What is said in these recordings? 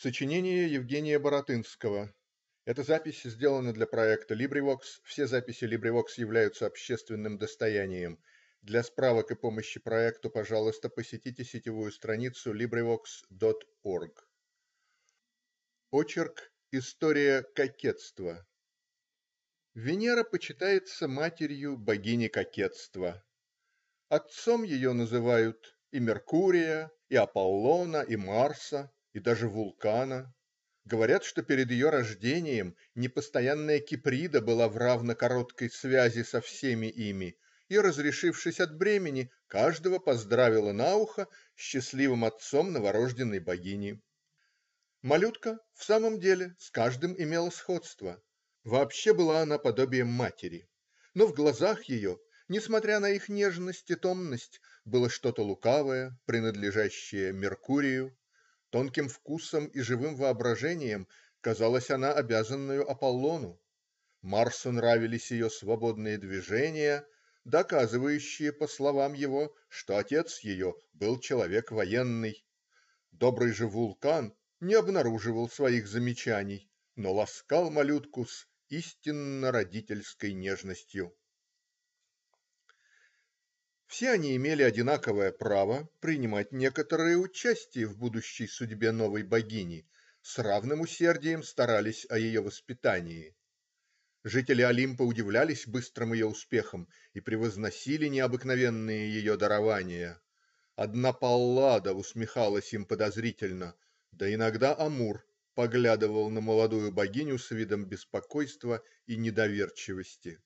Сочинение Евгения Баратынского. Эта запись сделана для проекта LibriVox. Все записи LibriVox являются общественным достоянием. Для справок и помощи проекту, пожалуйста, посетите сетевую страницу LibriVox.org. Очерк "История кокетства". Венера почитается матерью богини кокетства. Отцом ее называют и Меркурия, и Аполлона, и Марса и даже Вулкана. Говорят, что перед ее рождением непостоянная Киприда была в равно-короткой связи со всеми ими и, разрешившись от бремени, каждого поздравила на ухо счастливым отцом новорожденной богини. Малютка в самом деле с каждым имела сходство. Вообще была она подобием матери. Но в глазах ее, несмотря на их нежность и томность, было что-то лукавое, принадлежащее Меркурию. Тонким вкусом и живым воображением казалась она обязанною Аполлону. Марсу нравились ее свободные движения, доказывающие, по словам его, что отец ее был человек военный. Добрый же Вулкан не обнаруживал своих замечаний, но ласкал малютку с истинно родительской нежностью. Все они имели одинаковое право принимать некоторое участие в будущей судьбе новой богини, с равным усердием старались о ее воспитании. Жители Олимпа удивлялись быстрым ее успехам и превозносили необыкновенные ее дарования. Одна Паллада усмехалась им подозрительно, да иногда Амур поглядывал на молодую богиню с видом беспокойства и недоверчивости.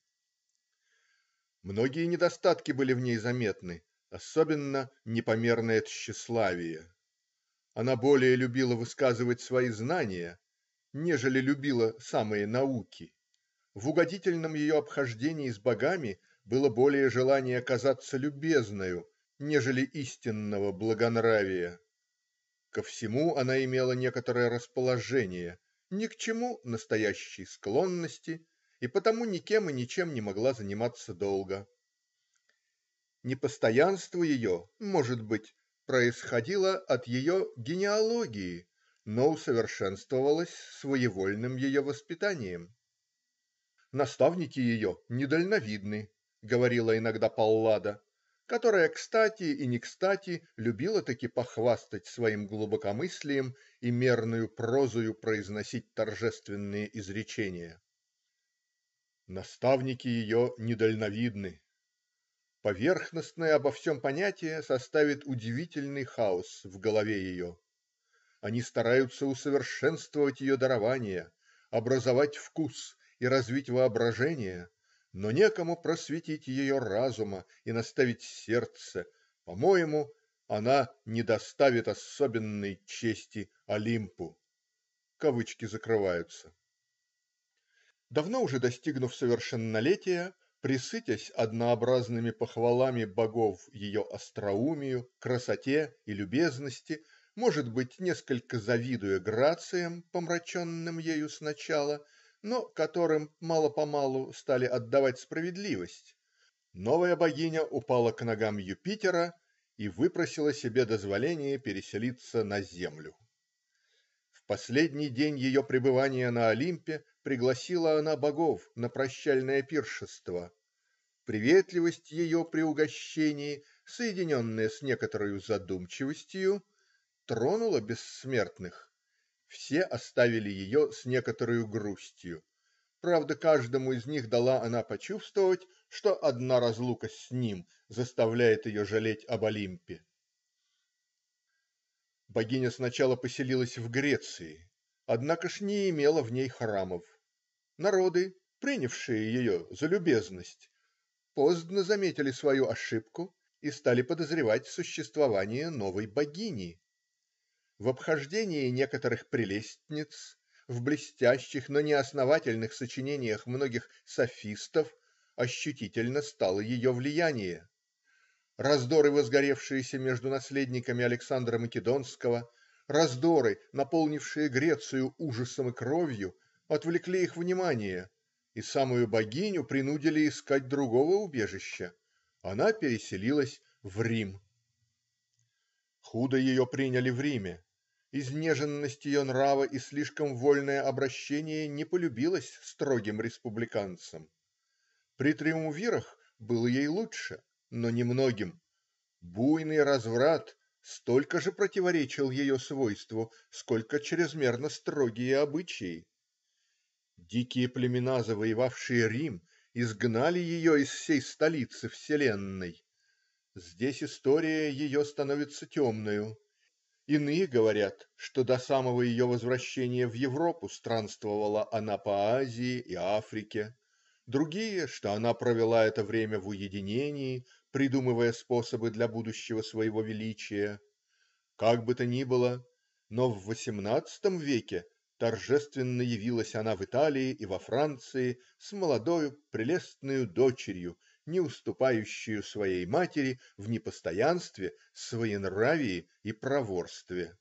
Многие недостатки были в ней заметны, особенно непомерное тщеславие. Она более любила высказывать свои знания, нежели любила самые науки. В угодительном ее обхождении с богами было более желание казаться любезною, нежели истинного благонравия. Ко всему она имела некоторое расположение, ни к чему настоящей склонности и потому никем и ничем не могла заниматься долго. Непостоянство ее, может быть, происходило от ее генеалогии, но усовершенствовалось своевольным ее воспитанием. "Наставники ее недальновидны",- говорила иногда Паллада, которая кстати и не кстати любила таки похвастать своим глубокомыслием и мерною прозою произносить торжественные изречения. Наставники ее недальновидны. Поверхностное обо всем понятие составит удивительный хаос в голове ее. Они стараются усовершенствовать ее дарования, образовать вкус и развить воображение, но некому просветить ее разума и наставить сердце. По-моему, она не доставит особенной чести Олимпу. Кавычки закрываются. Давно уже достигнув совершеннолетия, пресытясь однообразными похвалами богов ее остроумию, красоте и любезности, может быть, несколько завидуя грациям, помраченным ею сначала, но которым мало-помалу стали отдавать справедливость, новая богиня упала к ногам Юпитера и выпросила себе дозволение переселиться на землю. В последний день ее пребывания на Олимпе пригласила она богов на прощальное пиршество. Приветливость ее при угощении, соединенная с некоторою задумчивостью, тронула бессмертных. Все оставили ее с некоторою грустью. Правда, каждому из них дала она почувствовать, что одна разлука с ним заставляет ее жалеть об Олимпе. Богиня сначала поселилась в Греции, однако ж не имела в ней храмов. Народы, принявшие ее за любезность, поздно заметили свою ошибку и стали подозревать существование новой богини. В обхождении некоторых прелестниц, в блестящих, но неосновательных сочинениях многих софистов ощутительно стало ее влияние. Раздоры, возгоревшиеся между наследниками Александра Македонского, раздоры, наполнившие Грецию ужасом и кровью, отвлекли их внимание, и самую богиню принудили искать другого убежища. Она переселилась в Рим. Худо ее приняли в Риме. Изнеженность ее нрава и слишком вольное обращение не полюбилось строгим республиканцам. При триумвирах было ей лучше, но немногим. Буйный разврат столько же противоречил ее свойству, сколько чрезмерно строгие обычаи. Дикие племена, завоевавшие Рим, изгнали ее из всей столицы вселенной. Здесь история ее становится темною. Иные говорят, что до самого ее возвращения в Европу странствовала она по Азии и Африке, другие, что она провела это время в уединении, придумывая способы для будущего своего величия. Как бы то ни было, но в XVIII веке торжественно явилась она в Италии и во Франции с молодою прелестною дочерью, не уступающую своей матери в непостоянстве, своенравии и проворстве.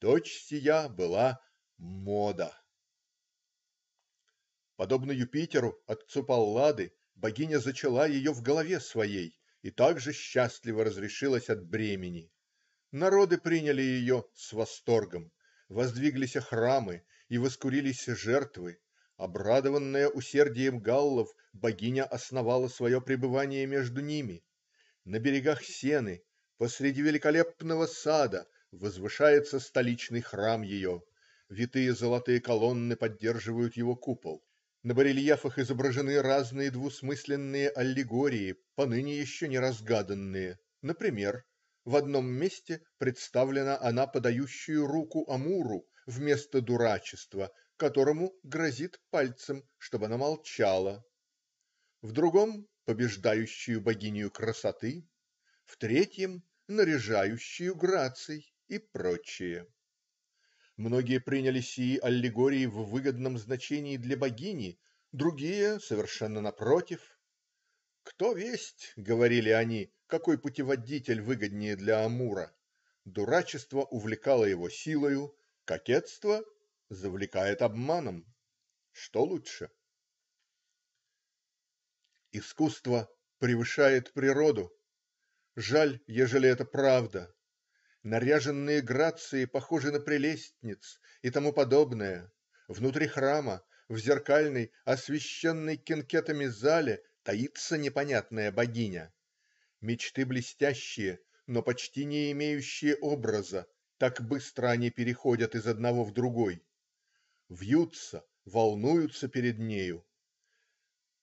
Дочь сия была Мода. Подобно Юпитеру, отцу Паллады, богиня зачала ее в голове своей и также счастливо разрешилась от бремени. Народы приняли ее с восторгом. Воздвиглися храмы и воскурились жертвы. Обрадованная усердием галлов, богиня основала свое пребывание между ними. На берегах Сены, посреди великолепного сада, возвышается столичный храм ее. Витые золотые колонны поддерживают его купол. На барельефах изображены разные двусмысленные аллегории, поныне еще не разгаданные. Например, в одном месте представлена она подающую руку Амуру вместо дурачества, которому грозит пальцем, чтобы она молчала. В другом - побеждающую богиню красоты, в третьем - наряжающую граций и прочее. Многие приняли сии аллегории в выгодном значении для богини, другие - совершенно напротив. "Кто весть,- говорили они,- какой путеводитель выгоднее для Амура? Дурачество увлекало его силою, кокетство завлекает обманом. Что лучше?" Искусство превышает природу. Жаль, ежели это правда. Наряженные грации похожи на прелестниц и т. п. Внутри храма, в зеркальной, освещенной кинкетами зале таится непонятная богиня. Мечты блестящие, но почти не имеющие образа, так быстро они переходят из одного в другой. Вьются, волнуются перед нею.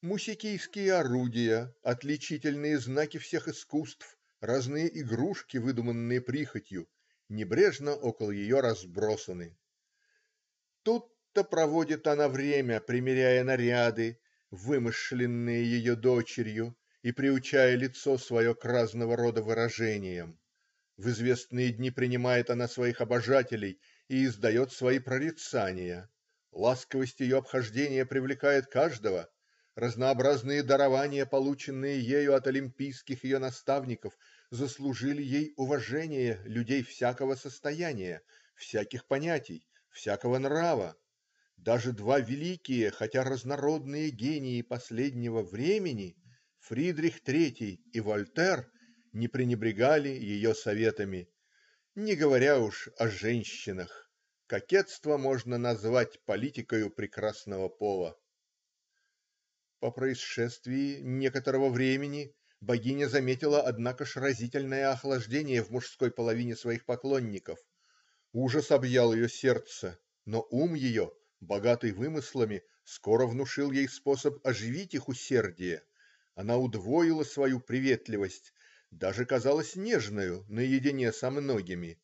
Мусикийские орудия, отличительные знаки всех искусств, разные игрушки, выдуманные прихотью, небрежно около ее разбросаны. Тут-то проводит она время, примеряя наряды, вымышленные ее дочерью, и приучая лицо свое к разного рода выражениям. В известные дни принимает она своих обожателей и издает свои прорицания. Ласковость ее обхождения привлекает каждого. Разнообразные дарования, полученные ею от олимпийских ее наставников, заслужили ей уважение людей всякого состояния, всяких понятий, всякого нрава. Даже два великие, хотя разнородные гении последнего времени Фридрих III и Вольтер не пренебрегали ее советами. Не говоря уж о женщинах. Кокетство можно назвать политикою прекрасного пола. По происшествии некоторого времени богиня заметила, однако ж, разительное охлаждение в мужской половине своих поклонников. Ужас объял ее сердце, но ум ее, богатый вымыслами, скоро внушил ей способ оживить их усердие. Она удвоила свою приветливость, даже казалась нежною наедине со многими.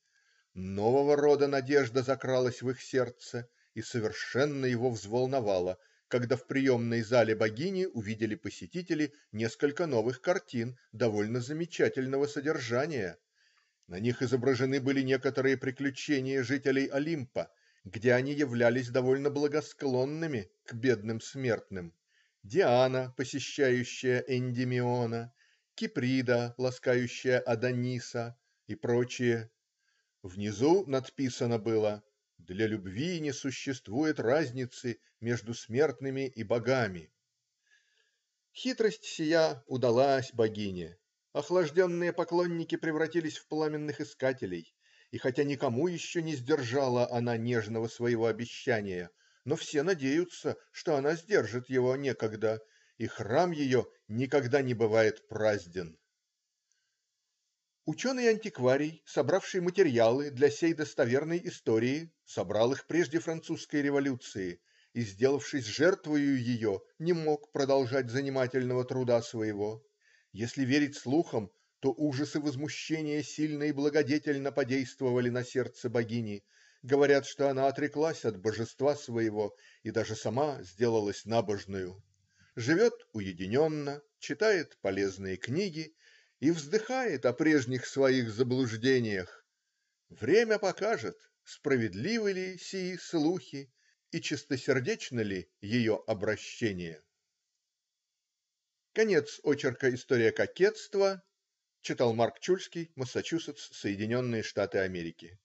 Нового рода надежда закралась в их сердце и совершенно его взволновала, когда в приемной зале богини увидели посетители несколько новых картин довольно замечательного содержания. На них изображены были некоторые приключения жителей Олимпа, где они являлись довольно благосклонными к бедным смертным. Диана, посещающая Эндимиона, Киприда, ласкающая Адониса и прочие. Внизу надписано было: "Для любви не существует разницы между смертными и богами". Хитрость сия удалась богине. Охлажденные поклонники превратились в пламенных искателей. и хотя никому еще не сдержала она нежного своего обещания, но все надеются, что она сдержит его некогда, и храм ее никогда не бывает празден. Ученый-антикварий, собравший материалы для сей достоверной истории, собрал их прежде французской революции и, сделавшись жертвою ее, не мог продолжать занимательного труда своего. Если верить слухам, то ужас и возмущение сильно и благодетельно подействовали на сердце богини. Говорят, что она отреклась от божества своего и даже сама сделалась набожною. Живет уединенно, читает полезные книги и вздыхает о прежних своих заблуждениях. Время покажет, справедливы ли сии слухи и чистосердечно ли ее обращение. Конец очерка "История кокетства", читал Марк Чульский, Массачусетс, Соединенные Штаты Америки.